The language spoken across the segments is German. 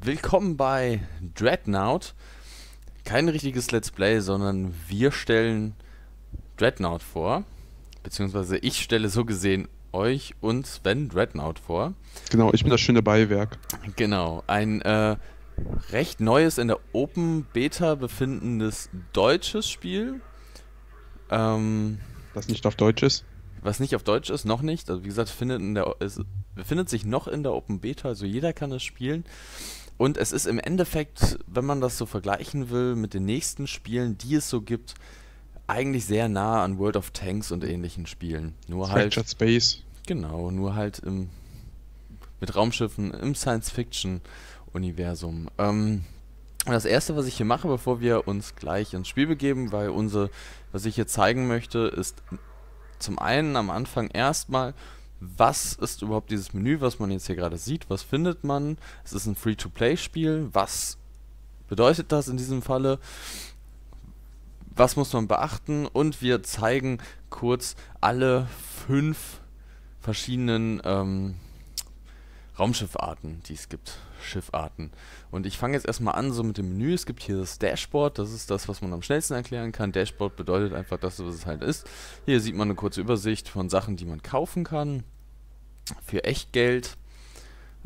willkommen bei Dreadnought. Kein richtiges Let's Play, sondern wir stellen Dreadnought vor. Beziehungsweise ich stelle so gesehen euch und Sven Dreadnought vor. Genau, ich bin das schöne Beiwerk. Genau, ein äh, recht neues, in der Open Beta befindendes deutsches Spiel. Ähm, das nicht auf Deutsch ist? Was nicht auf Deutsch ist, noch nicht. Also wie gesagt, findet in der, es befindet sich noch in der Open Beta, also jeder kann es spielen. Und es ist im Endeffekt, wenn man das so vergleichen will mit den nächsten Spielen, die es so gibt, eigentlich sehr nah an World of Tanks und ähnlichen Spielen. Nur Fractured halt. Space. Genau, nur halt im, mit Raumschiffen im Science-Fiction-Universum. Ähm, das erste, was ich hier mache, bevor wir uns gleich ins Spiel begeben, weil unsere, was ich hier zeigen möchte, ist zum einen am Anfang erstmal was ist überhaupt dieses Menü, was man jetzt hier gerade sieht, was findet man. Es ist ein Free-to-Play-Spiel, was bedeutet das in diesem Falle? Was muss man beachten? Und wir zeigen kurz alle fünf verschiedenen ähm, Raumschiffarten, die es gibt. Schiffarten. Und ich fange jetzt erstmal an so mit dem Menü. Es gibt hier das Dashboard, das ist das, was man am schnellsten erklären kann. Dashboard bedeutet einfach das, was es halt ist. Hier sieht man eine kurze Übersicht von Sachen, die man kaufen kann. Für Echtgeld.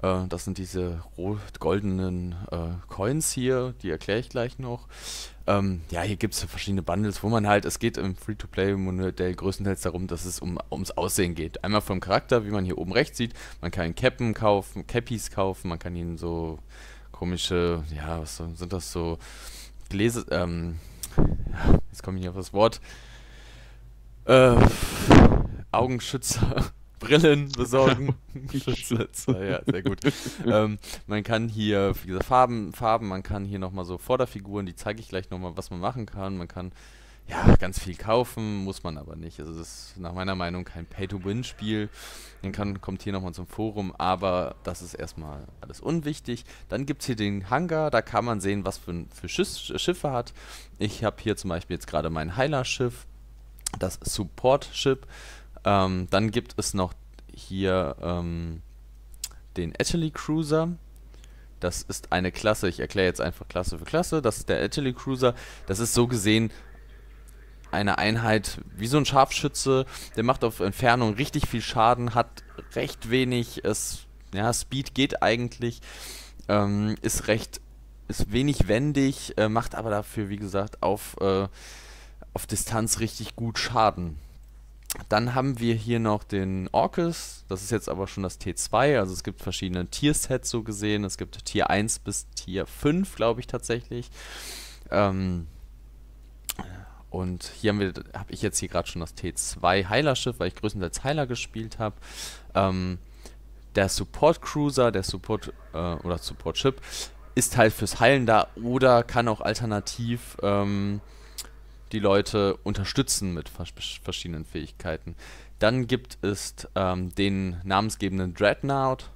Äh, das sind diese rot-goldenen äh, Coins hier, die erkläre ich gleich noch. Ähm, ja, hier gibt es verschiedene Bundles, wo man halt, es geht im Free-to-Play-Modell größtenteils darum, dass es um, ums Aussehen geht. Einmal vom Charakter, wie man hier oben rechts sieht, man kann Cappen kaufen, Cappies kaufen, man kann ihnen so komische, ja, was sind das so, Gläser, ähm, jetzt komme ich auf das Wort, äh, Augenschützer Brillen besorgen. Schützer, ja, sehr gut. ähm, man kann hier, wie gesagt, Farben, Farben, man kann hier nochmal so Vorderfiguren, die zeige ich gleich nochmal, was man machen kann. Man kann ja ganz viel kaufen, muss man aber nicht. Also das ist nach meiner Meinung kein Pay-to-Win-Spiel. Dann kann, kommt hier nochmal zum Forum, aber das ist erstmal alles unwichtig. Dann gibt es hier den Hangar, da kann man sehen, was für, für Schiff, Schiffe hat. Ich habe hier zum Beispiel jetzt gerade mein Heiler-Schiff, das Support-Ship. Ähm, dann gibt es noch hier ähm, den Italy Cruiser. Das ist eine Klasse, ich erkläre jetzt einfach Klasse für Klasse. Das ist der Italy Cruiser. Das ist so gesehen eine Einheit wie so ein Scharfschütze. Der macht auf Entfernung richtig viel Schaden, hat recht wenig es, ja, Speed geht eigentlich, ähm, ist recht, ist wenig wendig, äh, macht aber dafür, wie gesagt, auf, äh, auf Distanz richtig gut Schaden. Dann haben wir hier noch den Orcus, das ist jetzt aber schon das T2, also es gibt verschiedene Tiersets so gesehen, es gibt Tier 1 bis Tier 5, glaube ich tatsächlich. Ähm, und hier habe hab ich jetzt hier gerade schon das T2 Heilerschiff, weil ich größtenteils Heiler gespielt habe. Ähm, der Support Cruiser, der Support äh, oder Support Ship ist halt fürs Heilen da oder kann auch alternativ ähm, die Leute unterstützen mit verschiedenen Fähigkeiten. Dann gibt es ähm, den namensgebenden Dreadnought.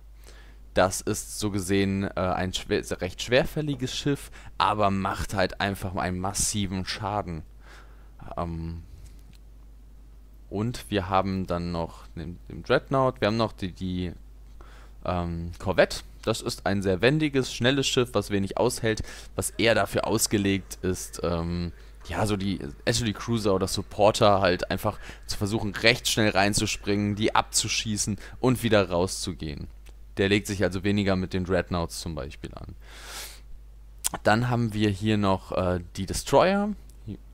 Das ist so gesehen äh, ein schwer, recht schwerfälliges Schiff, aber macht halt einfach einen massiven Schaden. Ähm, und wir haben dann noch den, den, Dreadnought, wir haben noch die, die ähm, Corvette. Das ist ein sehr wendiges, schnelles Schiff, was wenig aushält, was eher dafür ausgelegt ist, ähm, ja, so die Ashley Cruiser oder Supporter halt einfach zu versuchen, recht schnell reinzuspringen, die abzuschießen und wieder rauszugehen. Der legt sich also weniger mit den Dreadnoughts zum Beispiel an. Dann haben wir hier noch äh, die Destroyer,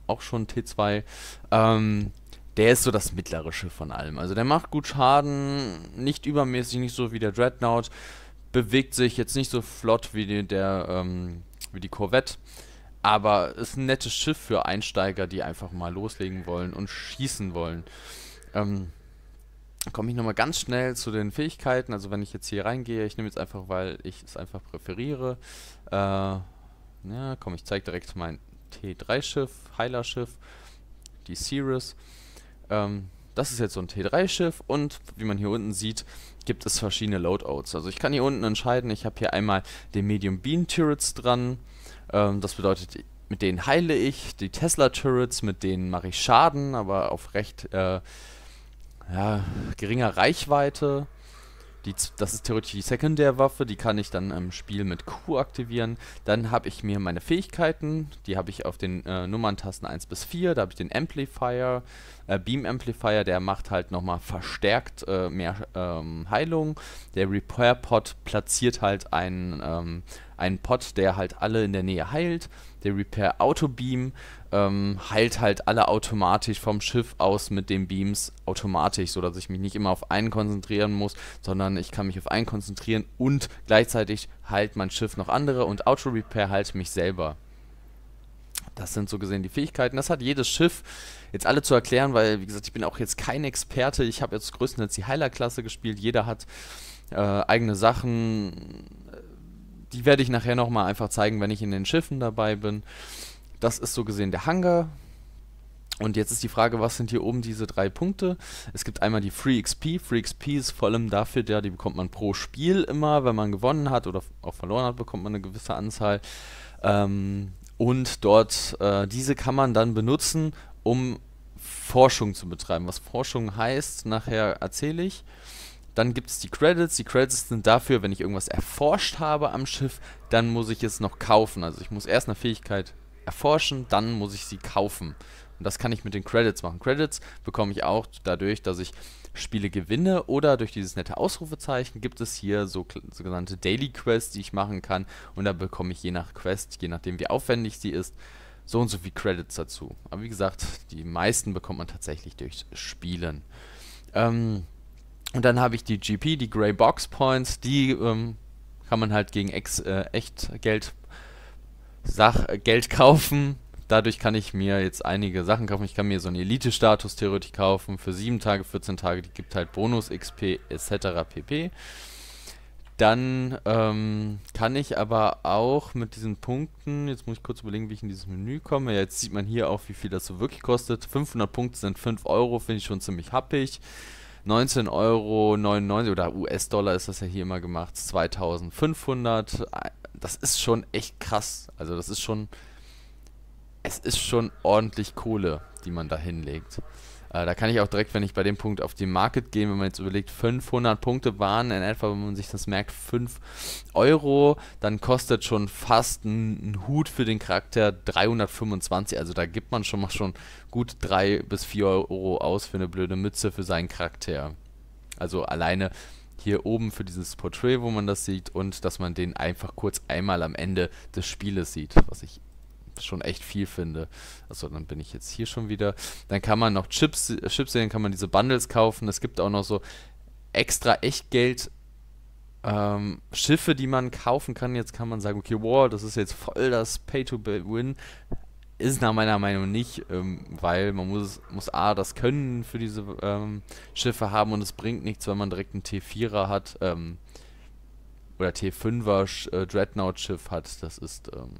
auch schon T2. Ähm, der ist so das mittlere von allem. Also der macht gut Schaden, nicht übermäßig, nicht so wie der Dreadnought, bewegt sich jetzt nicht so flott wie die, der, ähm, wie die Corvette aber ist ein nettes Schiff für Einsteiger, die einfach mal loslegen wollen und schießen wollen. Ähm, komme ich nochmal ganz schnell zu den Fähigkeiten. Also wenn ich jetzt hier reingehe, ich nehme jetzt einfach, weil ich es einfach präferiere. Äh, ja, komm, ich zeige direkt mein T3-Schiff, Heiler-Schiff, die Cirrus. Ähm, das ist jetzt so ein T3-Schiff und wie man hier unten sieht, gibt es verschiedene Loadouts. Also ich kann hier unten entscheiden, ich habe hier einmal den Medium Beam Turrets dran, ähm, das bedeutet, mit denen heile ich. Die Tesla-Turrets, mit denen mache ich Schaden, aber auf recht äh, ja, geringer Reichweite. die, das ist theoretisch die Sekundärwaffe, die kann ich dann im Spiel mit Q aktivieren. Dann habe ich mir meine Fähigkeiten, die habe ich auf den äh, Nummerntasten 1 bis 4. Da habe ich den Amplifier, äh, Beam Amplifier, der macht halt nochmal verstärkt äh, mehr ähm, Heilung. Der Repair Pod platziert halt einen, ähm, einen Pod, der halt alle in der Nähe heilt. Der Repair Auto Beam ähm, heilt halt alle automatisch vom Schiff aus mit den Beams automatisch, sodass ich mich nicht immer auf einen konzentrieren muss, sondern ich kann mich auf einen konzentrieren und gleichzeitig heilt mein Schiff noch andere und Auto Repair heilt mich selber. Das sind so gesehen die Fähigkeiten. Das hat jedes Schiff. Jetzt alle zu erklären, weil, wie gesagt, ich bin auch jetzt kein Experte. Ich habe jetzt größtenteils die Heiler-Klasse gespielt. Jeder hat äh, eigene Sachen. Die werde ich nachher nochmal einfach zeigen, wenn ich in den Schiffen dabei bin. Das ist so gesehen der Hangar. Und jetzt ist die Frage, was sind hier oben diese drei Punkte? Es gibt einmal die Free XP. Free XP ist vor allem dafür der, die bekommt man pro Spiel immer. Wenn man gewonnen hat oder auch verloren hat, bekommt man eine gewisse Anzahl. Ähm, und dort, äh, diese kann man dann benutzen, um Forschung zu betreiben. Was Forschung heißt, nachher erzähle ich. Dann gibt es die Credits. Die Credits sind dafür, wenn ich irgendwas erforscht habe am Schiff, dann muss ich es noch kaufen. Also ich muss erst eine Fähigkeit erforschen, dann muss ich sie kaufen. Und das kann ich mit den Credits machen. Credits bekomme ich auch dadurch, dass ich Spiele gewinne oder durch dieses nette Ausrufezeichen gibt es hier so sogenannte Daily Quests, die ich machen kann und da bekomme ich je nach Quest, je nachdem wie aufwendig sie ist, so und so viel Credits dazu. Aber wie gesagt, die meisten bekommt man tatsächlich durch Spielen. Ähm, und dann habe ich die GP, die Grey Box Points, die ähm, kann man halt gegen Ex, äh, echt Geld Sach Geld kaufen. Dadurch kann ich mir jetzt einige Sachen kaufen. Ich kann mir so einen Elite-Status theoretisch kaufen für 7 Tage, 14 Tage. Die gibt halt Bonus, XP etc. pp. Dann ähm, kann ich aber auch mit diesen Punkten, jetzt muss ich kurz überlegen, wie ich in dieses Menü komme. Ja, jetzt sieht man hier auch, wie viel das so wirklich kostet. 500 Punkte sind 5 Euro, finde ich schon ziemlich happig. 19,99 Euro oder US-Dollar ist das ja hier immer gemacht. 2500 das ist schon echt krass. Also das ist schon, es ist schon ordentlich Kohle, die man da hinlegt. Äh, da kann ich auch direkt, wenn ich bei dem Punkt auf die Market gehe, wenn man jetzt überlegt, 500 Punkte waren in etwa, wenn man sich das merkt, 5 Euro, dann kostet schon fast ein, ein Hut für den Charakter 325. Also da gibt man schon mal schon gut 3 bis 4 Euro aus für eine blöde Mütze für seinen Charakter. Also alleine hier oben für dieses Portrait, wo man das sieht und dass man den einfach kurz einmal am Ende des Spieles sieht, was ich schon echt viel finde. Also dann bin ich jetzt hier schon wieder. Dann kann man noch Chips, Chips sehen, kann man diese Bundles kaufen. Es gibt auch noch so extra Echtgeld ähm, Schiffe, die man kaufen kann. Jetzt kann man sagen, okay, wow, das ist jetzt voll das Pay-to-Win. Ist nach meiner Meinung nicht, ähm, weil man muss, muss A, das Können für diese ähm, Schiffe haben und es bringt nichts, wenn man direkt einen T4er hat ähm, oder T5er äh, Dreadnought-Schiff hat. Das ist ähm,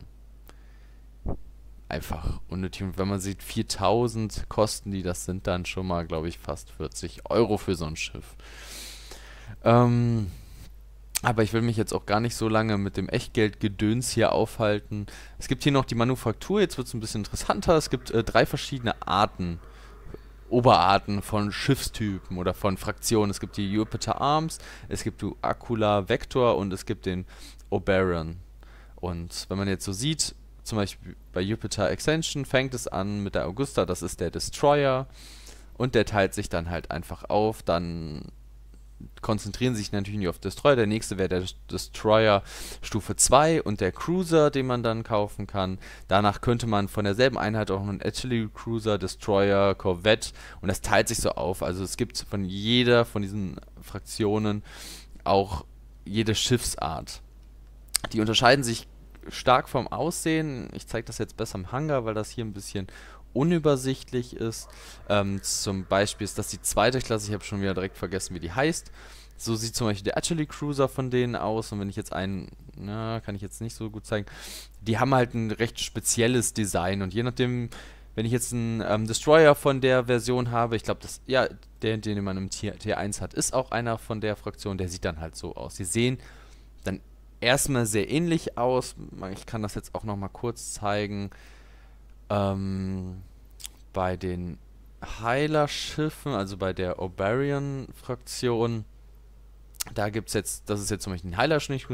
einfach unnötig. Und wenn man sieht, 4000 kosten die, das sind dann schon mal, glaube ich, fast 40 Euro für so ein Schiff. Ähm, aber ich will mich jetzt auch gar nicht so lange mit dem Echtgeldgedöns hier aufhalten. Es gibt hier noch die Manufaktur, jetzt wird es ein bisschen interessanter. Es gibt äh, drei verschiedene Arten, Oberarten von Schiffstypen oder von Fraktionen. Es gibt die Jupiter Arms, es gibt die Acula Vector und es gibt den Oberon. Und wenn man jetzt so sieht, zum Beispiel bei Jupiter Extension fängt es an mit der Augusta, das ist der Destroyer. Und der teilt sich dann halt einfach auf. Dann konzentrieren sich natürlich nicht auf Destroyer. Der nächste wäre der Destroyer Stufe 2 und der Cruiser, den man dann kaufen kann. Danach könnte man von derselben Einheit auch einen Artillery Cruiser, Destroyer, Corvette und das teilt sich so auf. Also es gibt von jeder von diesen Fraktionen auch jede Schiffsart. Die unterscheiden sich stark vom Aussehen. Ich zeige das jetzt besser im Hangar, weil das hier ein bisschen unübersichtlich ist. Ähm, zum Beispiel ist das die zweite Klasse, ich habe schon wieder direkt vergessen, wie die heißt. So sieht zum Beispiel der Artillery Cruiser von denen aus. Und wenn ich jetzt einen, na, kann ich jetzt nicht so gut zeigen, die haben halt ein recht spezielles Design. Und je nachdem, wenn ich jetzt einen ähm, Destroyer von der Version habe, ich glaube, ja, der, den man im Tier, Tier 1 hat, ist auch einer von der Fraktion, der sieht dann halt so aus. Sie sehen dann erstmal sehr ähnlich aus. Ich kann das jetzt auch nochmal kurz zeigen. Ähm, bei den Heilerschiffen, also bei der Obarian-Fraktion, Da gibt es jetzt, das ist jetzt zum Beispiel ein Highlight, den ich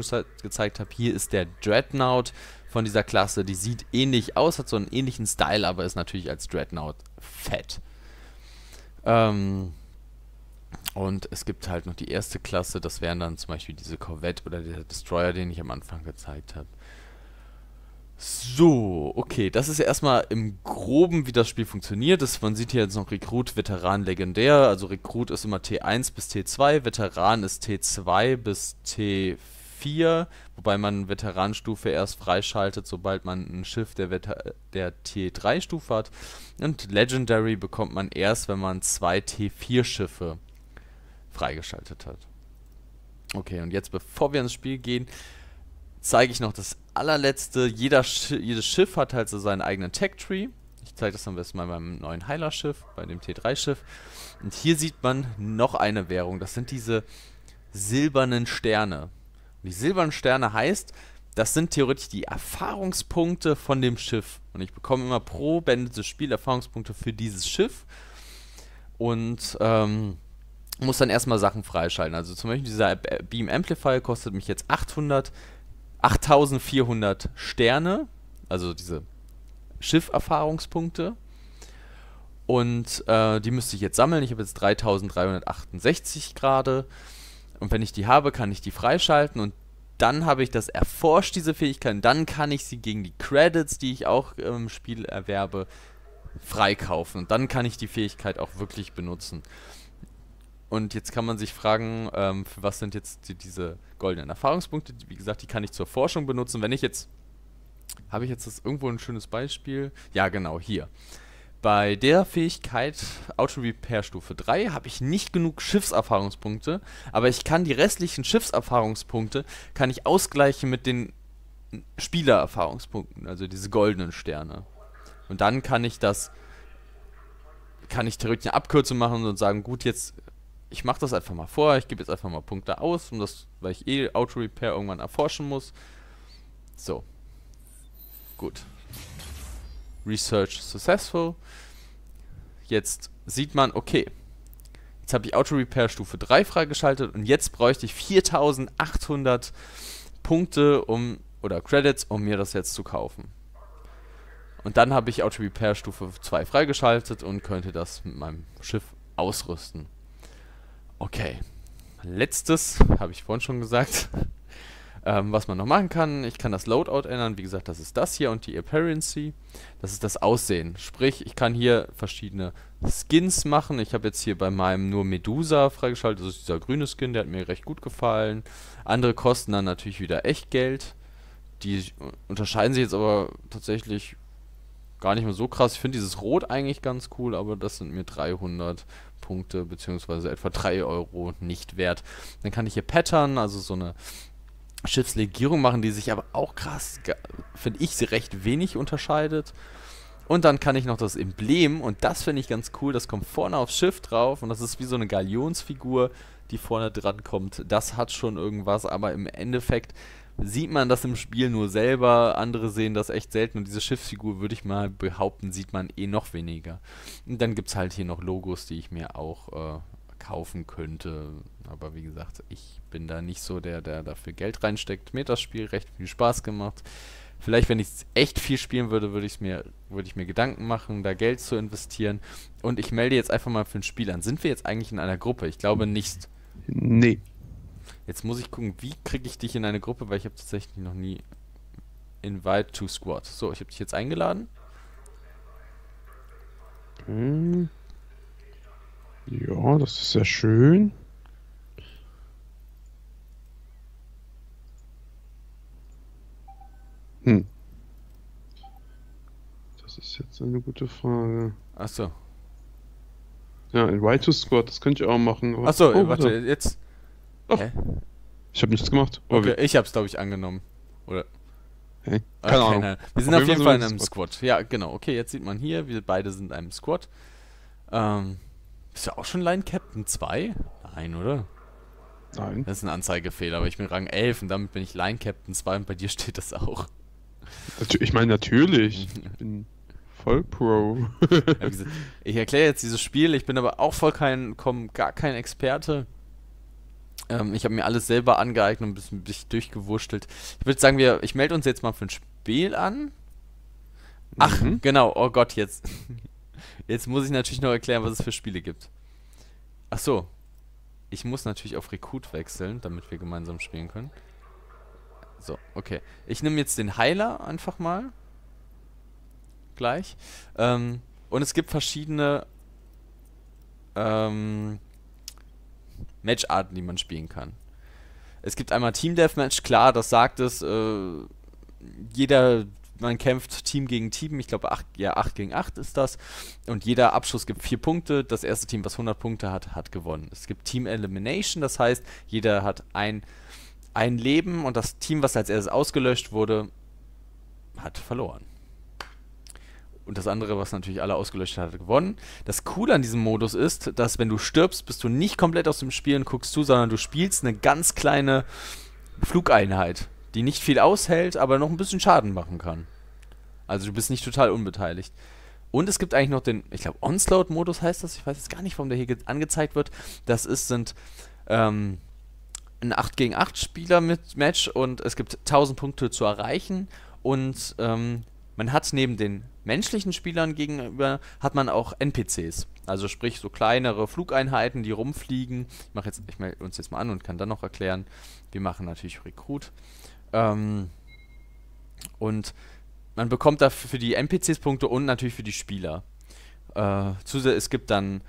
gezeigt habe. Hier ist der Dreadnought von dieser Klasse. Die sieht ähnlich aus, hat so einen ähnlichen Style, aber ist natürlich als Dreadnought fett. Ähm, und es gibt halt noch die erste Klasse, das wären dann zum Beispiel diese Corvette oder der Destroyer, den ich am Anfang gezeigt habe. So, okay, das ist ja erstmal im Groben, wie das Spiel funktioniert. Das, man sieht hier jetzt noch Rekrut, Veteran, Legendär. Also Rekrut ist immer T1 bis T2, Veteran ist T2 bis T4, wobei man Veteranstufe erst freischaltet, sobald man ein Schiff der, der T3-Stufe hat. Und Legendary bekommt man erst, wenn man zwei T4-Schiffe freigeschaltet hat. Okay, und jetzt bevor wir ins Spiel gehen, zeige ich noch das allerletzte. Jeder Sch jedes Schiff hat halt so seinen eigenen Tech-Tree. Ich zeige das am besten mal beim neuen Heiler-Schiff, bei dem T3-Schiff. Und hier sieht man noch eine Währung. Das sind diese silbernen Sterne. Und die silbernen Sterne heißt, das sind theoretisch die Erfahrungspunkte von dem Schiff. Und ich bekomme immer pro beendetes Spiel Erfahrungspunkte für dieses Schiff. Und ähm, muss dann erstmal Sachen freischalten. Also zum Beispiel dieser Beam Amplifier kostet mich jetzt 800 8400 Sterne, also diese Schifferfahrungspunkte. Und äh, die müsste ich jetzt sammeln. Ich habe jetzt 3368 gerade. Und wenn ich die habe, kann ich die freischalten. Und dann habe ich das erforscht, diese Fähigkeiten. Dann kann ich sie gegen die Credits, die ich auch im Spiel erwerbe, freikaufen. Und dann kann ich die Fähigkeit auch wirklich benutzen. Und jetzt kann man sich fragen, ähm, für was sind jetzt die, diese goldenen Erfahrungspunkte? Wie gesagt, die kann ich zur Forschung benutzen. Wenn ich jetzt, habe ich jetzt das irgendwo ein schönes Beispiel? Ja, genau, hier. Bei der Fähigkeit Auto Repair Stufe 3 habe ich nicht genug Schiffserfahrungspunkte, aber ich kann die restlichen Schiffserfahrungspunkte kann ich ausgleichen mit den Spielererfahrungspunkten, also diese goldenen Sterne. Und dann kann ich das kann ich theoretisch eine Abkürzung machen und sagen, gut, jetzt ich mache das einfach mal vor, ich gebe jetzt einfach mal Punkte aus, um das, weil ich eh Auto-Repair irgendwann erforschen muss. So. Gut. Research successful. Jetzt sieht man, okay, jetzt habe ich Auto-Repair Stufe 3 freigeschaltet und jetzt bräuchte ich 4800 Punkte um, oder Credits, um mir das jetzt zu kaufen. Und dann habe ich Auto-Repair Stufe 2 freigeschaltet und könnte das mit meinem Schiff ausrüsten. Okay. Letztes, habe ich vorhin schon gesagt, ähm, was man noch machen kann. Ich kann das Loadout ändern. Wie gesagt, das ist das hier und die Apparency. Das ist das Aussehen. Sprich, ich kann hier verschiedene Skins machen. Ich habe jetzt hier bei meinem nur Medusa freigeschaltet. Das ist dieser grüne Skin, der hat mir recht gut gefallen. Andere kosten dann natürlich wieder echt Geld. Die unterscheiden sich jetzt aber tatsächlich gar nicht mehr so krass. Ich finde dieses Rot eigentlich ganz cool, aber das sind mir 300 Punkte beziehungsweise etwa 3 Euro nicht wert. Dann kann ich hier Pattern, also so eine Schiffslegierung machen, die sich aber auch krass, finde ich, sie recht wenig unterscheidet. Und dann kann ich noch das Emblem, und das finde ich ganz cool, das kommt vorne aufs Schiff drauf und das ist wie so eine Galionsfigur, die vorne dran kommt. Das hat schon irgendwas, aber im Endeffekt sieht man das im Spiel nur selber, andere sehen das echt selten und diese Schiffsfigur würde ich mal behaupten, sieht man eh noch weniger. Und dann gibt es halt hier noch Logos, die ich mir auch äh, kaufen könnte. Aber wie gesagt, ich bin da nicht so der, der dafür Geld reinsteckt. Mir hat das Spiel recht viel Spaß gemacht. Vielleicht, wenn ich es echt viel spielen würde, würde ich mir, würde ich mir Gedanken machen, da Geld zu investieren. Und ich melde jetzt einfach mal für ein Spiel an. Sind wir jetzt eigentlich in einer Gruppe? Ich glaube nicht. Nee. Jetzt muss ich gucken, wie kriege ich dich in eine Gruppe, weil ich habe tatsächlich noch nie Invite to Squad. So, ich habe dich jetzt eingeladen. Hm. Ja, das ist sehr schön. Hm. Das ist jetzt eine gute Frage. Achso. Ja, Invite to Squad, das könnt ihr auch machen. Achso, oh, warte, jetzt. Doch. Hä? Ich habe nichts gemacht. Okay, ich habe es, glaube ich, angenommen. Oder? Hä? Keine okay, Ahnung. Wir sind auf, auf jeden Fall in einem Squad. Squad. Ja, genau. Okay, jetzt sieht man hier, wir beide sind in einem Squad. Ähm, bist du auch schon Line Captain 2? Nein, oder? Nein. Das ist ein Anzeigefehler, aber ich bin Rang 11 und damit bin ich Line Captain 2 und bei dir steht das auch. Ich meine, natürlich. Ich bin voll Pro. ich erkläre jetzt dieses Spiel, ich bin aber auch voll kein, komm, gar kein Experte. Ähm, ich habe mir alles selber angeeignet und ein bisschen, bisschen durchgewurschtelt. Ich würde sagen, wir, ich melde uns jetzt mal für ein Spiel an. Ach, Mhm. genau. Oh Gott, jetzt. Jetzt muss ich natürlich noch erklären, was es für Spiele gibt. Ach so. Ich muss natürlich auf Rekrut wechseln, damit wir gemeinsam spielen können. So, okay. Ich nehme jetzt den Heiler einfach mal. Gleich. Ähm, und es gibt verschiedene ähm, Matcharten, die man spielen kann. Es gibt einmal Team Deathmatch, klar, das sagt es. Äh, jeder, man kämpft Team gegen Team. Ich glaube, 8, ja, 8 gegen 8 ist das. Und jeder Abschuss gibt 4 Punkte. Das erste Team, was 100 Punkte hat, hat gewonnen. Es gibt Team Elimination, das heißt, jeder hat ein, ein Leben und das Team, was als erstes ausgelöscht wurde, hat verloren. Und das andere, was natürlich alle ausgelöscht hat, gewonnen. Das Coole an diesem Modus ist, dass wenn du stirbst, bist du nicht komplett aus dem Spiel und guckst zu, sondern du spielst eine ganz kleine Flugeinheit, die nicht viel aushält, aber noch ein bisschen Schaden machen kann. Also du bist nicht total unbeteiligt. Und es gibt eigentlich noch den, ich glaube, Onslaught-Modus heißt das, ich weiß jetzt gar nicht, warum der hier ge- angezeigt wird. Das ist, sind ähm, ein 8 gegen 8 Spieler mit Match und es gibt 1000 Punkte zu erreichen und ähm, man hat neben den menschlichen Spielern gegenüber, hat man auch NPCs. Also sprich so kleinere Flugeinheiten, die rumfliegen. Ich mache jetzt, ich melde uns jetzt mal an und kann dann noch erklären. Wir machen natürlich Rekrut. Ähm, und man bekommt dafür für die NPCs Punkte und natürlich für die Spieler. Äh, es gibt dann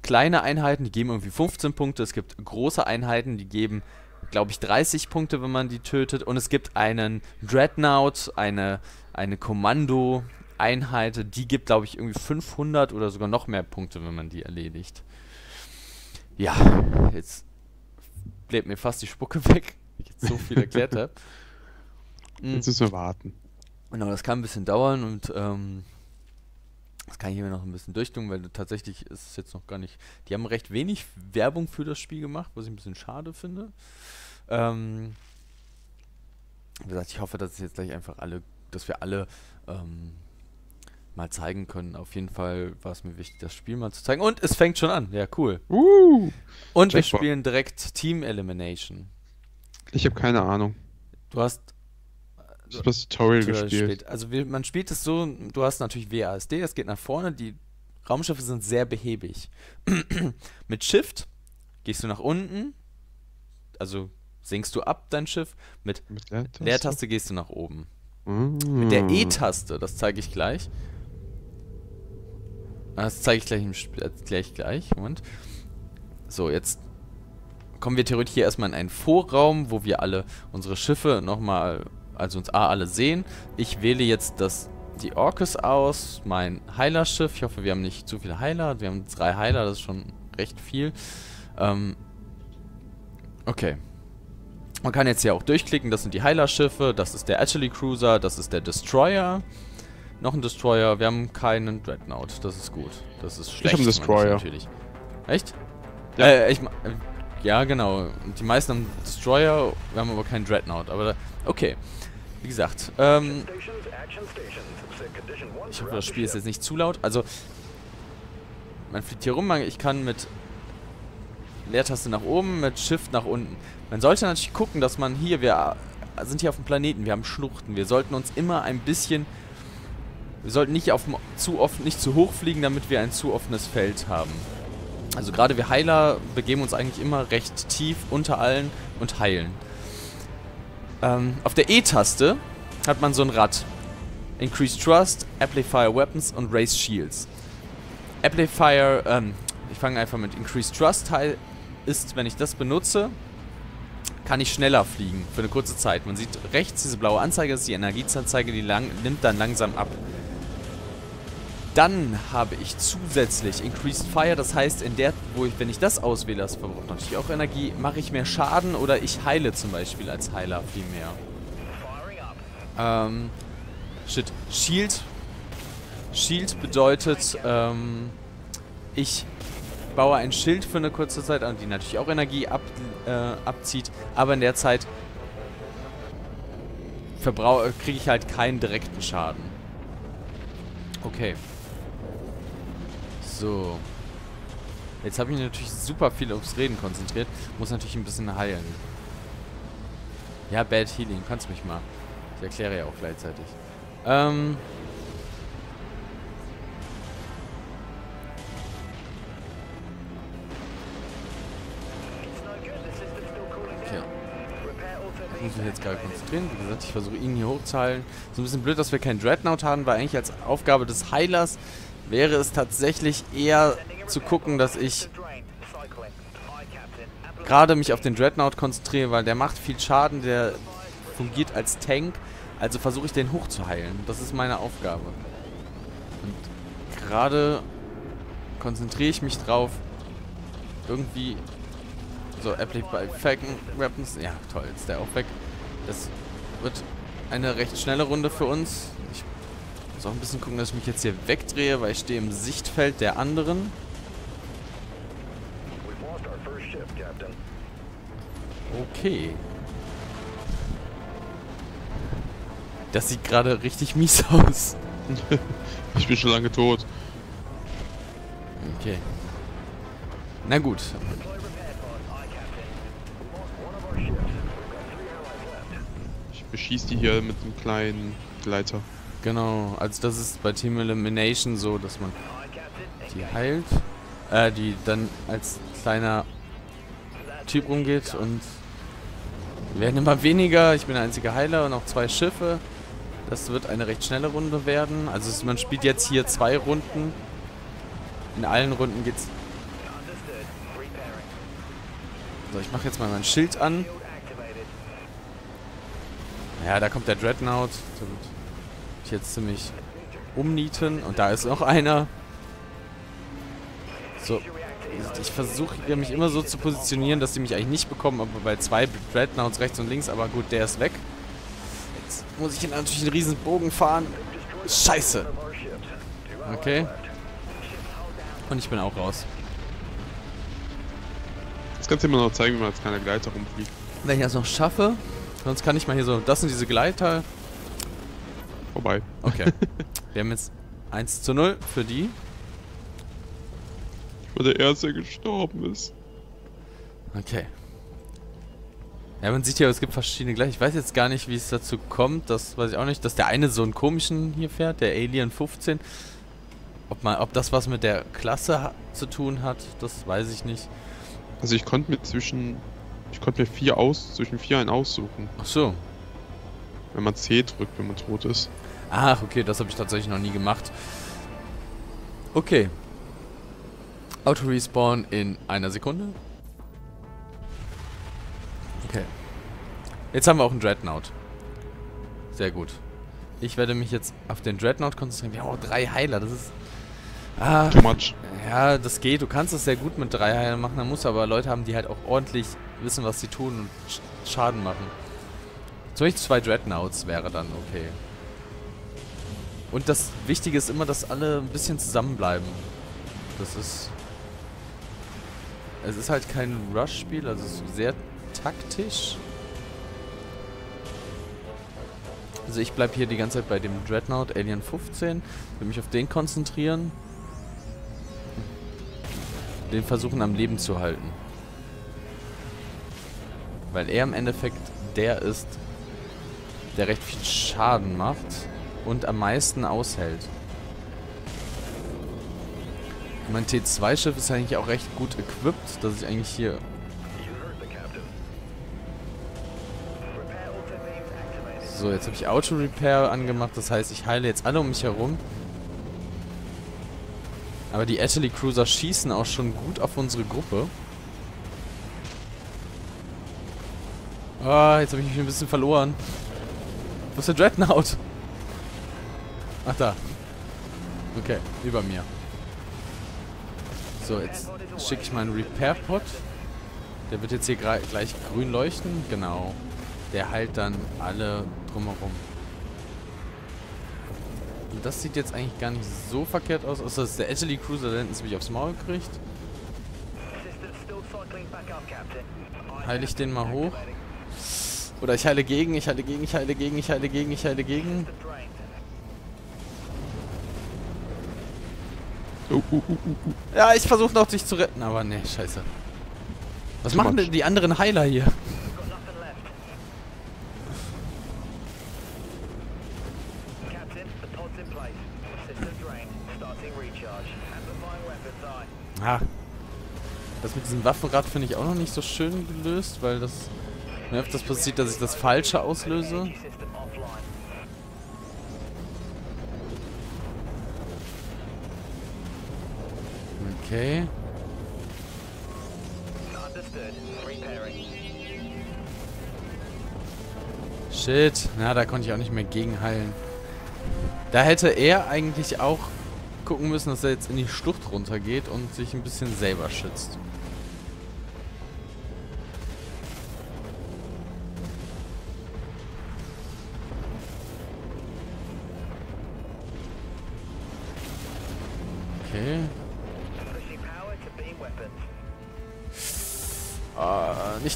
kleine Einheiten, die geben irgendwie 15 Punkte. Es gibt große Einheiten, die geben, glaube ich, 30 Punkte, wenn man die tötet. Und es gibt einen Dreadnought, eine, eine Kommando-Einheit, die gibt, glaube ich, irgendwie 500 oder sogar noch mehr Punkte, wenn man die erledigt. Ja, jetzt bleibt mir fast die Spucke weg, weil ich jetzt so viel erklärt habe. Mm. Jetzt müssen wir warten. Genau, das kann ein bisschen dauern und ähm, das kann ich hier noch ein bisschen durchtun, weil tatsächlich ist es jetzt noch gar nicht. Die haben recht wenig Werbung für das Spiel gemacht, was ich ein bisschen schade finde. Ähm, wie gesagt, ich hoffe, dass es jetzt gleich einfach alle, dass wir alle ähm, mal zeigen können. Auf jeden Fall war es mir wichtig, das Spiel mal zu zeigen. Und es fängt schon an. Ja, cool. Uh, Und wir spielen direkt Team Elimination. ich habe keine Ahnung. Du hast Ich habe das Tutorial gespielt. spielt. Also wir, man spielt es so, du hast natürlich WASD, das geht nach vorne, die Raumschiffe sind sehr behäbig. Mit Shift gehst du nach unten, also senkst du ab dein Schiff, mit Mit Leertaste? Leertaste gehst du nach oben. Mm. Mit der E-Taste, das zeige ich gleich. Ah, Das zeige ich gleich, im Sp- äh, gleich gleich. Moment. So, jetzt kommen wir theoretisch hier erstmal in einen Vorraum, wo wir alle unsere Schiffe nochmal, also uns A alle sehen. Ich wähle jetzt das, die Orcus aus, mein Heilerschiff. Ich hoffe, wir haben nicht zu viele Heiler. Wir haben drei Heiler, das ist schon recht viel. Ähm, okay. Man kann jetzt hier auch durchklicken, das sind die Heilerschiffe, das ist der Actually Cruiser, das ist der Destroyer. Noch ein Destroyer, wir haben keinen Dreadnought, das ist gut. Das ist schlecht. hab einen meine ich Destroyer. Natürlich. Echt? Ja. Äh, ich, äh, ja, genau. Die meisten haben Destroyer, wir haben aber keinen Dreadnought. Aber da, okay. Wie gesagt, ähm, ich hoffe, das Spiel ist jetzt nicht zu laut. Also, man fliegt hier rum, ich kann mit Leertaste nach oben, mit Shift nach unten. Man sollte natürlich gucken, dass man hier, wir sind hier auf dem Planeten, wir haben Schluchten. Wir sollten uns immer ein bisschen, wir sollten nicht auf zu oft, nicht zu hoch fliegen, damit wir ein zu offenes Feld haben. Also gerade wir Heiler begeben uns eigentlich immer recht tief unter allen und heilen. Ähm, auf der E-Taste hat man so ein Rad. Increase Trust, Amplifier Weapons und Raise Shields. Amplifier, ähm, ich fange einfach mit Increase Trust ist, wenn ich das benutze, kann ich schneller fliegen für eine kurze Zeit. Man sieht rechts diese blaue Anzeige, das ist die Energiezanzeige, die lang, nimmt dann langsam ab. Dann habe ich zusätzlich Increased Fire, das heißt, in der, wo ich, wenn ich das auswähle, das verbraucht natürlich auch Energie, mache ich mehr Schaden oder ich heile zum Beispiel als Heiler viel mehr. Ähm, shit. Shield. Shield bedeutet, ähm, ich baue ein Schild für eine kurze Zeit an, die natürlich auch Energie ab, äh, abzieht, aber in der Zeit kriege ich halt keinen direkten Schaden. Okay. So. Jetzt habe ich mich natürlich super viel aufs Reden konzentriert. Muss natürlich ein bisschen heilen. Ja, Bad Healing. Kannst mich mal. Ich erkläre ja auch gleichzeitig. Ähm... Ich muss mich jetzt gerade konzentrieren. Wie gesagt, ich versuche ihn hier hochzuhalten. So ein bisschen blöd, dass wir keinen Dreadnought haben, weil eigentlich als Aufgabe des Heilers wäre es tatsächlich eher zu gucken, dass ich gerade mich auf den Dreadnought konzentriere, weil der macht viel Schaden, der fungiert als Tank. Also versuche ich den hochzuheilen. Das ist meine Aufgabe. Und gerade konzentriere ich mich drauf, irgendwie so, Apply by Falcon Weapons. Ja, toll, ist der auch weg. Das wird eine recht schnelle Runde für uns. Ich muss auch ein bisschen gucken, dass ich mich jetzt hier wegdrehe, weil ich stehe im Sichtfeld der anderen. Okay. Das sieht gerade richtig mies aus. ich bin schon lange tot. Okay. Na gut. Ich beschieße die hier mit einem kleinen Gleiter. Genau, also das ist bei Team Elimination so, dass man die heilt, äh, die dann als kleiner Typ rumgeht und werden immer weniger. Ich bin der einzige Heiler und auch zwei Schiffe. Das wird eine recht schnelle Runde werden. Also man spielt jetzt hier zwei Runden. In allen Runden geht's. So, ich mache jetzt mal mein Schild an. Ja, da kommt der Dreadnought. So gut. Ich jetzt ziemlich umnieten. Und da ist noch einer. So. Ich versuche mich immer so zu positionieren, dass die mich eigentlich nicht bekommen, aber bei zwei Dreadnoughts rechts und links, aber gut, der ist weg. Jetzt muss ich hier natürlich einen riesen Bogen fahren. Scheiße. Okay. Und ich bin auch raus. Das kannst du immer noch zeigen, wenn man als kleiner Gleiter rumfliegt. Wenn ich das noch schaffe, sonst kann ich mal hier so, das sind diese Gleiter. Vorbei. Okay. Wir haben jetzt 1 zu 0 für die. Ich war der Erste, der gestorben ist. Okay. Ja, man sieht ja, es gibt verschiedene gleich. Ich weiß jetzt gar nicht, wie es dazu kommt. Das weiß ich auch nicht. Dass der eine so einen komischen hier fährt, der Alien 15. Ob, man, ob das was mit der Klasse zu tun hat, das weiß ich nicht. Also ich konnte mir zwischen... Ich konnte mir vier aus, zwischen vier einen aussuchen. Ach so. Wenn man C drückt, wenn man tot ist. Ach, okay, das habe ich tatsächlich noch nie gemacht. Okay. Auto-Respawn in einer Sekunde. Okay. Jetzt haben wir auch einen Dreadnought. Sehr gut. Ich werde mich jetzt auf den Dreadnought konzentrieren. Wir haben auch drei Heiler, das ist... Ah, Too much. Ja, das geht. Du kannst es sehr gut mit drei Heilern machen. Da musst du aber Leute haben, die halt auch ordentlich wissen, was sie tun und Schaden machen. Zum Beispiel zwei Dreadnoughts wäre dann okay. Und das Wichtige ist immer, dass alle ein bisschen zusammenbleiben. Das ist... Es ist halt kein Rush-Spiel, also es ist sehr taktisch. Also ich bleibe hier die ganze Zeit bei dem Dreadnought Alien 15. Will mich auf den konzentrieren. Den versuchen am Leben zu halten. Weil er im Endeffekt der ist, der recht viel Schaden macht und am meisten aushält. Mein T2-Schiff ist eigentlich auch recht gut equipped, dass ich eigentlich hier... So, jetzt habe ich Auto-Repair angemacht, das heißt, ich heile jetzt alle um mich herum. Aber die Atelier Cruiser schießen auch schon gut auf unsere Gruppe. Ah, jetzt habe ich mich ein bisschen verloren. Wo ist der Dreadnought? Ach, da. Okay, über mir. So, jetzt schicke ich meinen Repair-Pod. Der wird jetzt hier gleich grün leuchten. Genau. Der heilt dann alle drumherum. Und das sieht jetzt eigentlich gar nicht so verkehrt aus, außer dass der Atelier Cruiser da hinten ziemlich aufs Maul kriegt. Heile ich den mal hoch. Oder ich heile gegen, ich heile gegen, ich heile gegen, ich heile gegen, ich heile gegen. Oh, uh, uh, Ja, ich versuche noch dich zu retten, aber nee, scheiße. Was machen denn die anderen Heiler hier? Ah. Das mit diesem Waffenrad finde ich auch noch nicht so schön gelöst, weil das mir öfters passiert, dass ich das Falsche auslöse. Okay. Shit. Na, da konnte ich auch nicht mehr gegenheilen. Da hätte er eigentlich auch gucken müssen, dass er jetzt in die Schlucht runtergeht und sich ein bisschen selber schützt.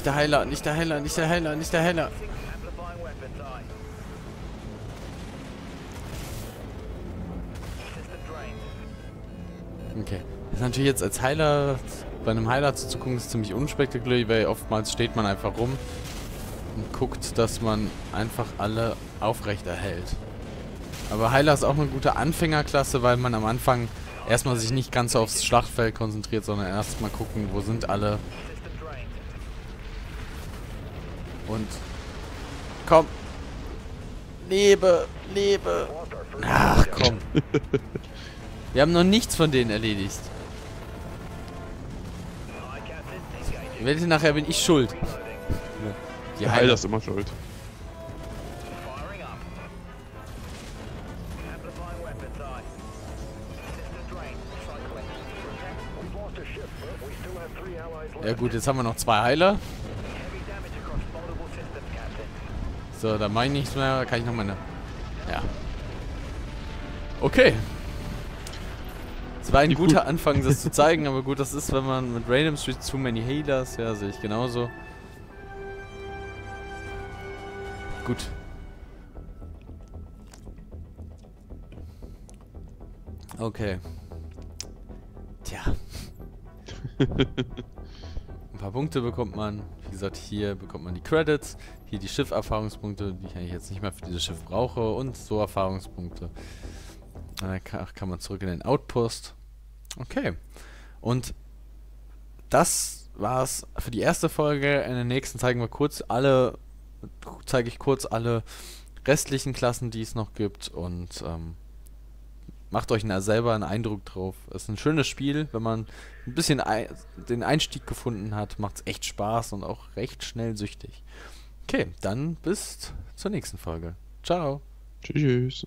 Nicht der Heiler, nicht der Heiler, nicht der Heiler, nicht der Heiler. Okay. Das ist natürlich jetzt als Heiler, bei einem Heiler zuzugucken, ist ziemlich unspektakulär, weil oftmals steht man einfach rum und guckt, dass man einfach alle aufrecht erhält. Aber Heiler ist auch eine gute Anfängerklasse, weil man am Anfang erstmal sich nicht ganz so aufs Schlachtfeld konzentriert, sondern erstmal gucken, wo sind alle. Und komm. Lebe, lebe. Ach komm. Wir haben noch nichts von denen erledigt. Welche nachher bin ich schuld. Die Heiler ist immer schuld. Ja gut, jetzt haben wir noch zwei Heiler. So, da mache ich nichts mehr. Da kann ich noch meine... Ja. Okay. Es war ein Gut. guter Anfang, das zu zeigen, aber gut, das ist, wenn man mit Random Street Too Many Healers, ja, sehe ich genauso. Gut. Okay. Tja. Ein paar Punkte bekommt man. Wie gesagt, hier bekommt man die Credits. Hier die Schiff-Erfahrungspunkte, die ich eigentlich jetzt nicht mehr für dieses Schiff brauche. Und so Erfahrungspunkte. Dann kann, kann man zurück in den Outpost. Okay. Und das war's für die erste Folge. In der nächsten zeigen wir kurz alle, zeige ich kurz alle restlichen Klassen, die es noch gibt. Und ähm, macht euch selber einen Eindruck drauf. Es ist ein schönes Spiel, wenn man ein bisschen den Einstieg gefunden hat, macht es echt Spaß und auch recht schnell süchtig. Okay, dann bis zur nächsten Folge. Ciao. Tschüss.